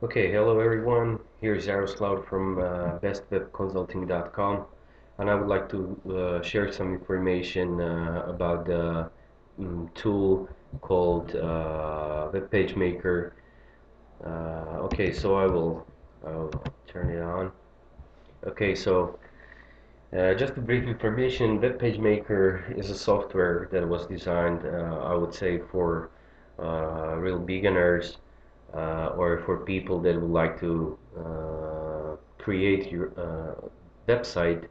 Okay, hello everyone. Here's Jaroslav from uh, bestwebconsulting.com and I would like to uh, share some information uh, about the um, tool called uh, Web Maker. Uh, okay, so I will I'll turn it on. Okay, so uh, just a brief information, Web Page Maker is a software that was designed, uh, I would say, for real beginners or for people that would like to uh, create your uh, website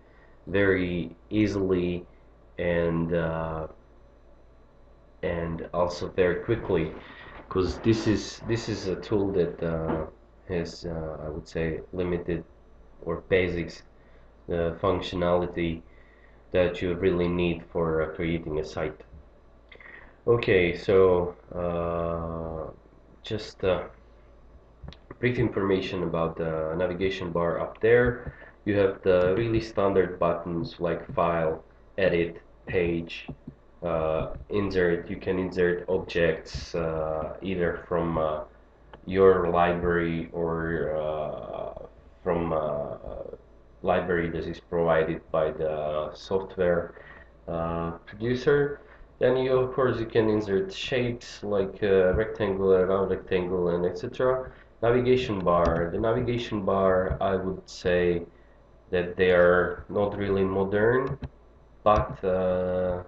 very easily and uh, and also very quickly. Because this is this is a tool that uh, has uh, I would say limited or basics functionality that you really need for creating a site. Okay so just uh, brief information about the navigation bar up there. You have the really standard buttons like file edit page uh, insert. You can insert objects uh, either from uh, your library or uh, from uh, library that is provided by the software producer then you of course you can insert shapes like uh, rectangular, round rectangle and etc. Navigation bar. The navigation bar I would say that they are not really modern but uh,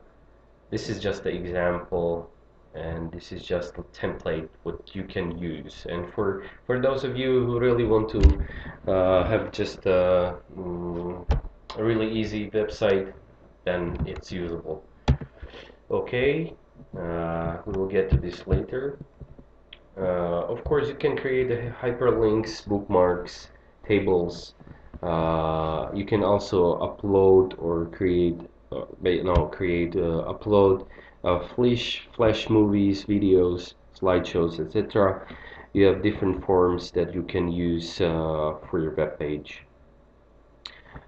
this is just the example and this is just a template what you can use and for for those of you who really want to uh, have just a, mm, a really easy website then it's usable okay uh, we will get to this later. Uh, of course you can create hyperlinks bookmarks tables. Uh, you can also upload or create uh, no create uh, upload uh, flash flash movies videos slideshows etc you have different forms that you can use for your web page.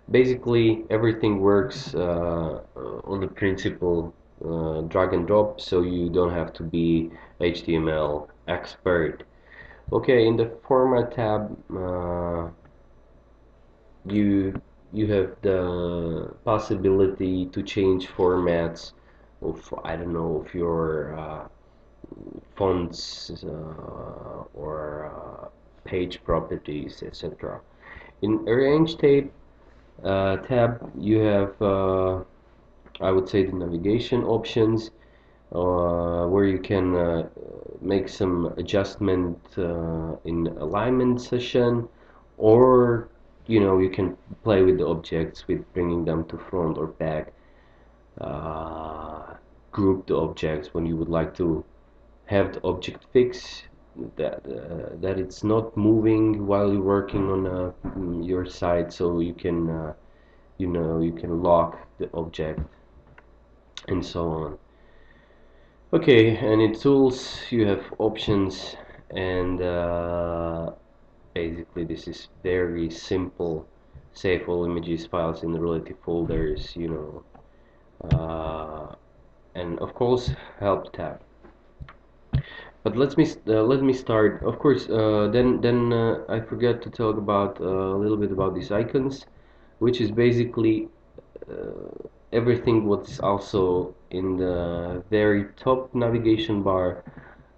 Basically everything works on the principle uh, drag and drop so you don't have to be HTML expert. Okay in the format tab uh, you you have the possibility to change formats of I don't know of your uh, fonts uh, or uh, page properties etc in arrange tab uh, tab you have I would say the navigation options uh, where you can uh, make some adjustment uh, in alignment session or you know you can play with the objects with bringing them to front or back uh, group the objects when you would like to have the object fix that uh, that it's not moving while you're working on uh, your site so you can you know you can lock the object and so on. Okay and in tools you have options and uh, basically this is very simple save all images files in the relative folders you know uh, and of course help tab. But let me uh, let me start. Of course uh, then then uh, I forgot to talk about uh, a little bit about these icons which is basically everything what is also in the very top navigation bar.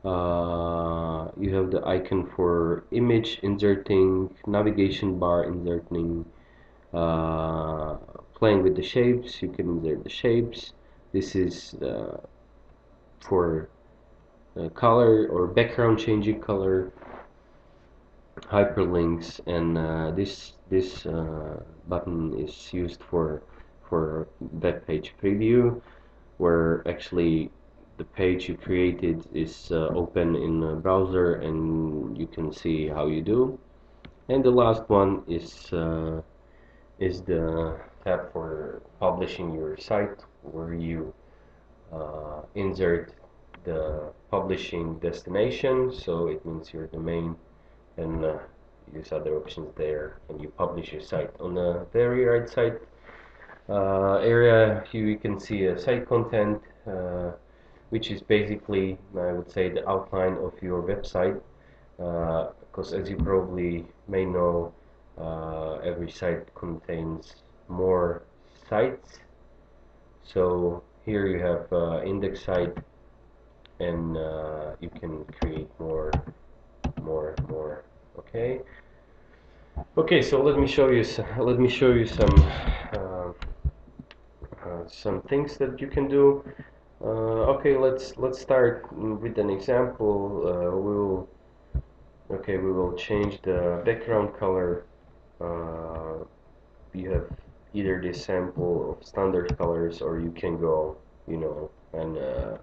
Uh, you have the icon for image inserting navigation bar inserting uh, playing with the shapes. You can insert the shapes. This is uh, for color or background changing color hyperlinks and uh, this this uh, button is used for for web page preview where actually the page you created is uh, open in the browser and you can see how you do. And the last one is uh, is the tab for publishing your site where you uh, insert the publishing destination. So it means your domain and uh, use other options there. And you publish your site on the very right side area here you can see a site content uh, which is basically I would say the outline of your website. Uh, because as you probably may know uh, every site contains more sites. So here you have uh, index site and uh, you can create more more more. Okay. Okay so let me show you let me show you some uh, uh, some things that you can do. Uh, okay let's let's start with an example. Uh, we will okay we will change the background color. Uh, you have either this sample of standard colors or you can go you know and uh,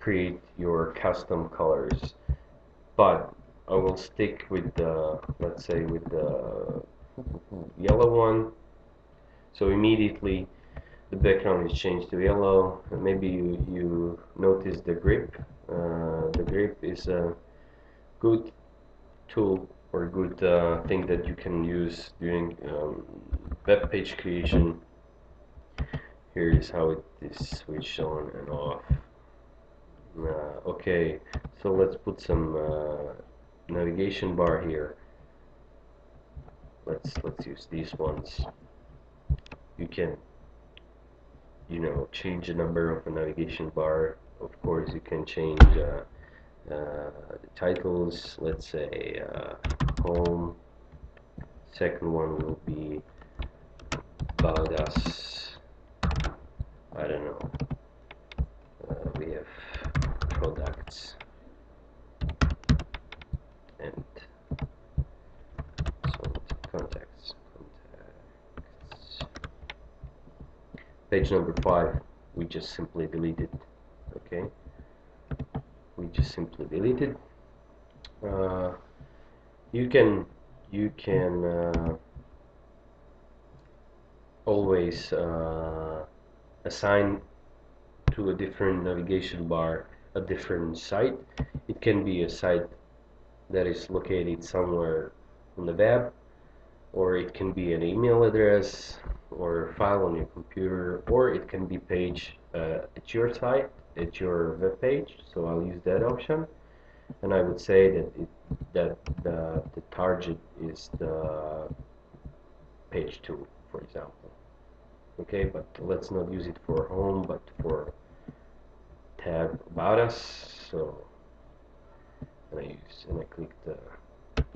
create your custom colors. But I will stick with the let's say with the yellow one. So immediately the background is changed to yellow maybe you, you notice the grip. Uh, the grip is a good tool or good uh, thing that you can use during um, web page creation. Here is how it is switched on and off. Uh, okay so let's put some uh, navigation bar here. Let's let's use these ones. You can you know change the number of a navigation bar. Of course you can change uh, uh, the titles. Let's say uh, home. Second one will be about us I don't know. Uh, we have products and so contacts contacts page number five we just simply deleted okay? We just simply delete it uh, you can you can uh, always uh, assign to a different navigation bar a different site. It can be a site that is located somewhere on the web or it can be an email address or file on your computer or it can be page uh, at your site at your web page so I'll use that option. And I would say that it, that the, the target is the page 2 for example. Okay but let's not use it for home but for tab about us so and I use and I click the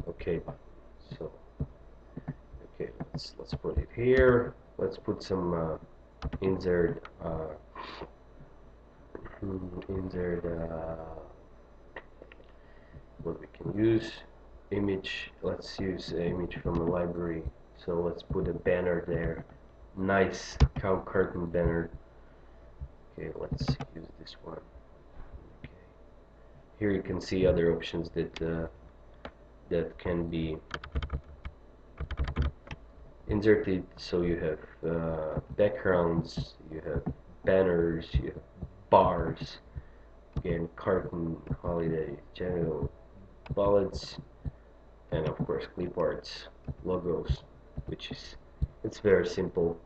OK button so let's let's put it here. Let's put some uh, insert uh, insert uh, what we can use. Image let's use image from the library. So let's put a banner there. Nice cow curtain banner. Okay let's use this one. Okay. Here you can see other options that uh, that can be inserted so you have uh, backgrounds you have banners you have bars again cartoon holiday general bullets and of course clip arts logos which is it's very simple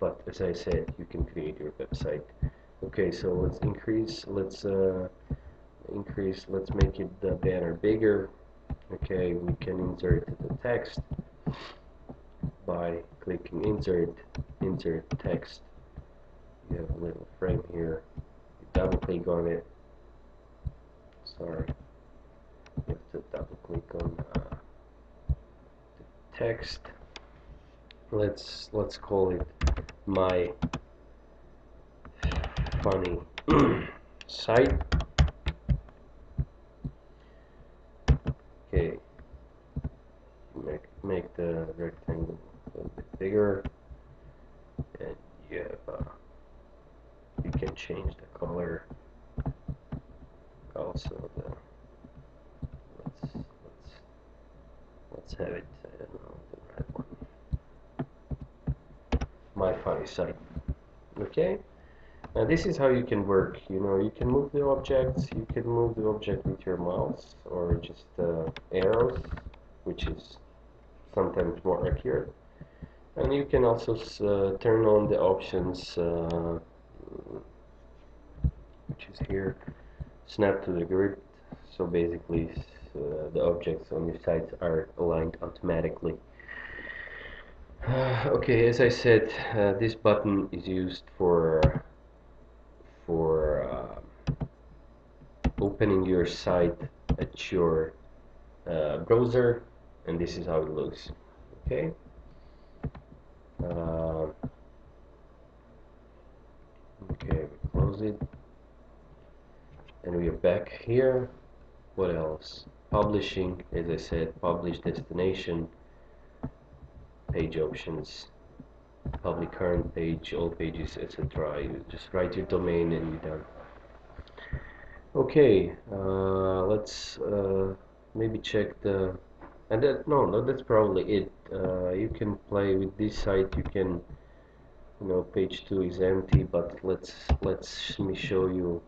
but as I said you can create your website. Okay so let's increase let's uh, increase let's make it the banner bigger. Okay we can insert the text by clicking insert insert text. You have a little frame here. You double click on it. Sorry. You have to double click on uh, the text. Let's let's call it my funny site okay make make the rectangle a and you uh, you can change the color. Also the let's let's let's have it I don't know the red one. My funny site okay? Now this is how you can work. You know you can move the objects. You can move the object with your mouse or just uh, arrows which is sometimes more accurate and you can also uh, turn on the options uh, which is here snap to the grid so basically uh, the objects on your sites are aligned automatically. okay, as I said, uh, this button is used for for uh, opening your site at your uh, browser, and this is how it looks. Okay. Uh, okay, close it, and we are back here. What else? Publishing, as I said, publish destination. Page options. Public current page all pages etc you just write your domain and you're done. Okay uh, let's uh, maybe check the and that no no that's probably it. Uh, you can play with this site you can you know page 2 is empty but let's let's me show you.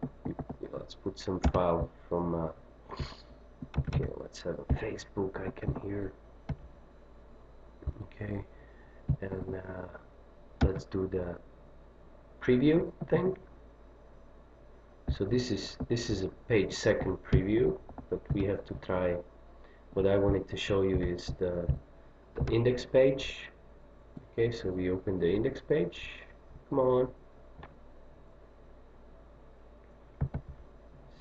Let's put some file from uh, okay let's have a Facebook I can hear okay and uh, let's do the preview thing. So this is this is a page second preview but we have to try what I wanted to show you is the, the index page. Okay so we open the index page. Come on.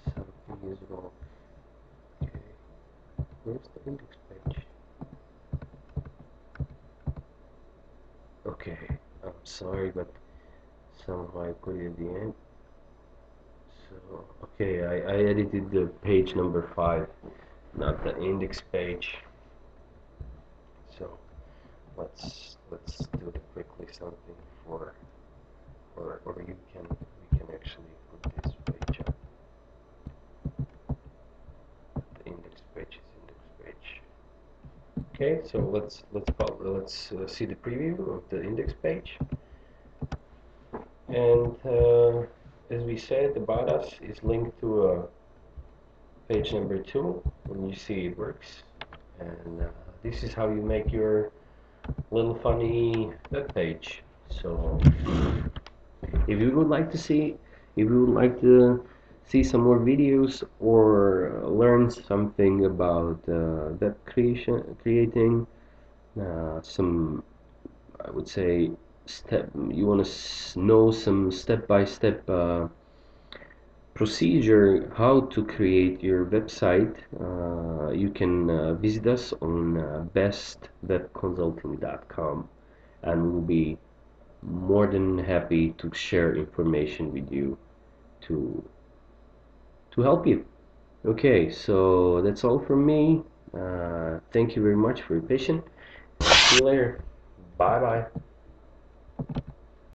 Something is wrong. Okay. Where's the index page? Okay I'm sorry but somehow I put it at the end. So okay I, I edited the page number five not the index page. So let's let's do quickly something for or, or you can we can actually put this page up. The index page is index page. okay so let's let's let's uh, see the preview of the index page. And uh, as we said the about us is linked to uh, page number two when you see it works. And uh, this is how you make your little funny web page. So if you would like to see if you would like to see some more videos or learn something about uh, web creation creating uh, some I would say step you want to know some step-by-step -step, uh, procedure how to create your website uh, you can uh, visit us on uh, bestwebconsulting.com and we'll be more than happy to share information with you to to help you. Okay, so that's all from me. Uh, thank you very much for your patience. See you later. Bye bye.